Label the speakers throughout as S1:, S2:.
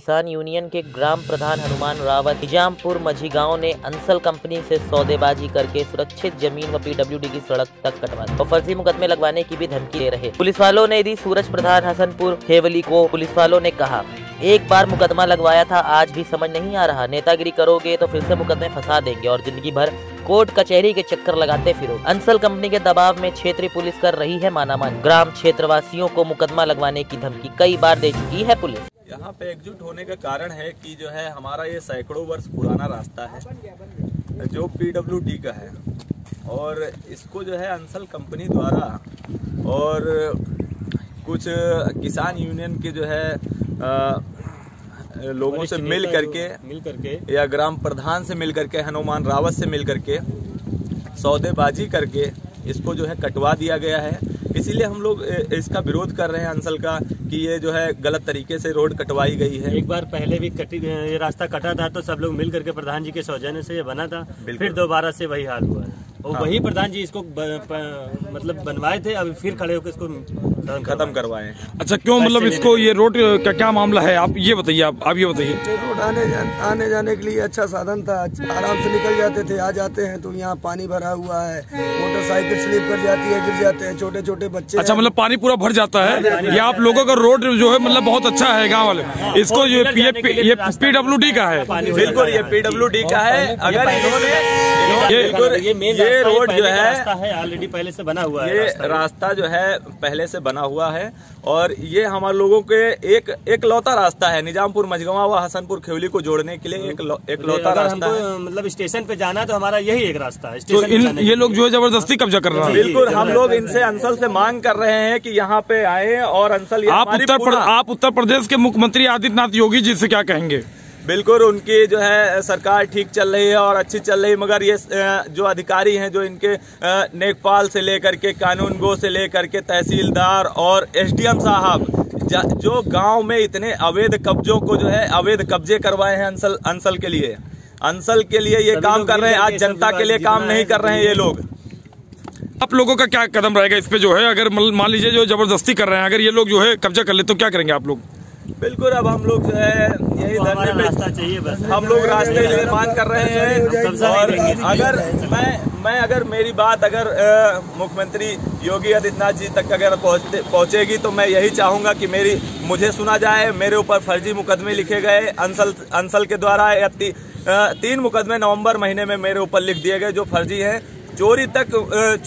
S1: किसान यूनियन के ग्राम प्रधान हनुमान रावत निजामपुर मझी गाँव ने अंसल कंपनी से सौदेबाजी करके सुरक्षित ज़मीन व पीडब्ल्यू की सड़क तक कटवा और फर्जी मुकदमे लगवाने की भी धमकी दे रहे। पुलिस वालों ने दी सूरज प्रधान हसनपुर हेवली को। पुलिस वालों ने कहा, एक बार मुकदमा लगवाया था, आज भी समझ नहीं आ रहा। नेतागिरी करोगे तो फिर से मुकदमे फंसा देंगे और ज़िंदगी भर कोर्ट कचहरी के चक्कर लगाते फिरो। अंसल कंपनी के दबाव में क्षेत्रीय पुलिस कर रही है मानामान। ग्राम क्षेत्रवासियों को मुकदमा लगवाने की धमकी कई बार दे चुकी है पुलिस।
S2: यहाँ पे एकजुट होने का कारण है कि जो है हमारा ये सैकड़ों वर्ष पुराना रास्ता है जो पीडब्ल्यूडी का है। और इसको जो है अंसल कंपनी द्वारा और कुछ किसान यूनियन के जो है आ, लोगों से मिल करके
S3: मिल करके
S2: या ग्राम प्रधान से मिल करके हनुमान रावत से मिल करके सौदेबाजी करके इसको जो है कटवा दिया गया है। इसीलिए हम लोग इसका विरोध कर रहे हैं अंसल का कि ये जो है गलत तरीके से रोड कटवाई गई है।
S3: एक बार पहले भी कटी ये रास्ता कटा था तो सब लोग मिल करके प्रधान जी के सौजन्य से ये बना था फिर दोबारा से वही हाल हुआ है। और
S2: हाँ।
S3: वही प्रधान जी इसको ब, प, मतलब बनवाए थे अभी फिर खड़े होकर इसको खत्म
S2: करवाए।
S4: अच्छा क्यों मतलब इसको ये रोड का क्या मामला है? आप ये बताइए आप आप ये बताइए।
S5: रोड आने जा, आने जाने के लिए अच्छा साधन था। आराम से निकल जाते थे आ जाते हैं तो यहाँ पानी भरा हुआ है। मोटरसाइकिल स्लिप कर जाती है गिर जाते हैं। छोटे छोटे बच्चे
S4: अच्छा मतलब पानी पूरा भर जाता है? ये आप लोगों का रोड जो है मतलब बहुत अच्छा है गाँव वाले। इसको ये
S3: फोर व्हीलर
S4: ये
S3: जाने के
S4: है।
S2: बिल्कुल ये पीडब्ल्यूडी का है। अगर इन्होंने
S3: ये ये मेन
S2: ये रोड जो
S3: रास्ता
S2: है
S3: है ऑलरेडी पहले से बना हुआ है
S2: ये
S3: रास्ता।
S2: रास्ता जो है पहले से बना हुआ है और ये हमारे लोगों के एक एक लौता रास्ता है निजामपुर मझगवा व हसनपुर खेवली को जोड़ने के लिए एक लौ, एक लौता रास्ता है।
S3: मतलब स्टेशन पे जाना तो हमारा यही एक रास्ता है
S4: तो
S3: स्टेशन
S4: इन ये लोग जो है ज़बरदस्ती कब्जा कर रहे हैं।
S2: बिल्कुल हम लोग इनसे अंसल से मांग कर रहे हैं कि यहाँ पे आए और अंसल
S4: आप उत्तर आप उत्तर प्रदेश के मुख्यमंत्री आदित्यनाथ योगी जी से क्या कहेंगे?
S2: बिल्कुल उनकी जो है सरकार ठीक चल रही है और अच्छी चल रही है मगर ये जो अधिकारी हैं जो इनके नेकपाल से लेकर के कानून गो से लेकर के तहसीलदार और एसडीएम साहब जो गाँव में इतने अवैध कब्जों को जो है अवैध कब्जे करवाए हैं अंसल अंसल के लिए। अंसल के लिए ये काम कर रहे हैं आज जनता के लिए काम नहीं कर रहे हैं ये लोग।
S4: आप लोगों का क्या कदम रहेगा इस पे जो है? अगर मान मान लीजिए जो ज़बरदस्ती कर रहे हैं अगर ये लोग जो है कब्जा कर ले तो क्या करेंगे आप लोग?
S2: बिल्कुल अब हम लोग जो है यही धरने
S3: रास्ता
S2: पे
S3: चाहिए बस।
S2: हम लोग रास्ते मांग कर रहे हैं। और अगर मैं मैं अगर मेरी बात अगर मुख्यमंत्री योगी आदित्यनाथ जी तक अगर पहुँचते पहुंचेगी तो मैं यही चाहूँगा कि मेरी मुझे सुना जाए मेरे ऊपर फर्जी मुकदमे लिखे गए अंसल अंसल के द्वारा या ती, तीन मुकदमे नवंबर महीने में मेरे ऊपर लिख दिए गए जो फर्जी हैं। चोरी तक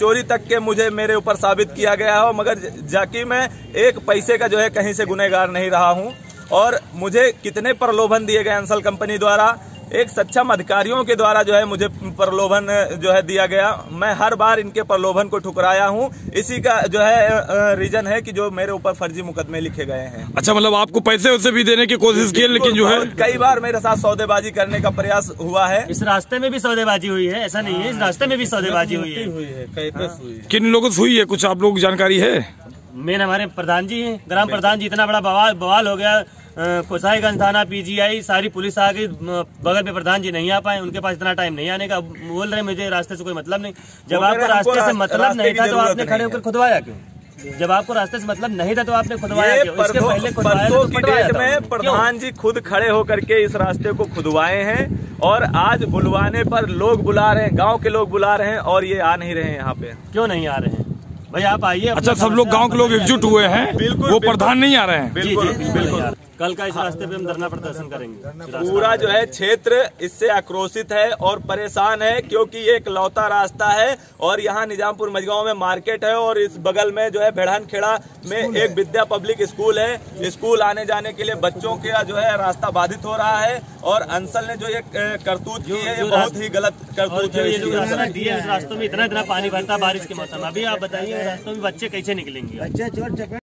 S2: चोरी तक के मुझे मेरे ऊपर साबित किया गया है मगर जाकि मैं एक पैसे का जो है कहीं से गुनहगार नहीं रहा हूँ। और मुझे कितने प्रलोभन दिए गए अंसल कंपनी द्वारा? एक सक्षम अधिकारियों के द्वारा जो है मुझे प्रलोभन जो है दिया गया। मैं हर बार इनके प्रलोभन को ठुकराया हूँ। इसी का जो है रीजन है कि जो मेरे ऊपर फर्जी मुकदमे लिखे गए हैं।
S4: अच्छा मतलब आपको पैसे वैसे भी देने की कोशिश की लेकिन जो है
S2: कई बार मेरे साथ सौदेबाजी करने का प्रयास हुआ है।
S3: इस रास्ते में भी सौदेबाजी हुई है? ऐसा नहीं है इस रास्ते में भी सौदेबाजी हुई है।
S4: किन लोगों से हुई है? कुछ आप लोग जानकारी है?
S3: मेन हमारे प्रधान जी हैं ग्राम प्रधान जी इतना बड़ा बवाल बवाल हो गया कोसाईगंज थाना पीजीआई सारी पुलिस आ गई बगल में प्रधान जी नहीं आ पाए उनके पास इतना टाइम नहीं आने का। बोल रहे मुझे रास्ते से कोई मतलब नहीं। जब आपको रास्ते से मतलब नहीं था तो आपने खड़े होकर खुदवाया क्यों? जब आपको रास्ते से मतलब नहीं था तो आपने खुदवाया क्यों? इसके पहले खुदवाया तो
S2: में प्रधान जी खुद खड़े होकर के इस रास्ते को खुदवाए हैं और आज बुलवाने पर लोग बुला रहे हैं गाँव के लोग बुला रहे हैं और ये आ नहीं रहे हैं यहाँ पे।
S3: क्यों नहीं आ रहे हैं? भाई आप आइए
S4: अच्छा सब लोग गाँव के लोग एकजुट हुए हैं वो प्रधान नहीं आ रहे हैं।
S2: बिल्कुल
S3: बिल्कुल। कल का इस रास्ते पे हम धरना प्रदर्शन करेंगे।
S2: पूरा जो है क्षेत्र इससे आक्रोशित है और परेशान है क्योंकि ये एक लौता रास्ता है और यहाँ निजामपुर मजगांव में मार्केट है और इस बगल में जो है भेड़ान खेड़ा में एक विद्या पब्लिक स्कूल है। स्कूल आने जाने के लिए बच्चों का जो है रास्ता बाधित हो रहा है और अंसल ने जो ये करतूत की है ये बहुत ही गलत करतूत है
S3: ये जो
S2: इसकी।
S3: रास्ता दिए इस रास्तों में इतना इतना पानी भरता बारिश के मौसम अभी आप बताइए रास्तों में बच्चे कैसे निकलेंगे?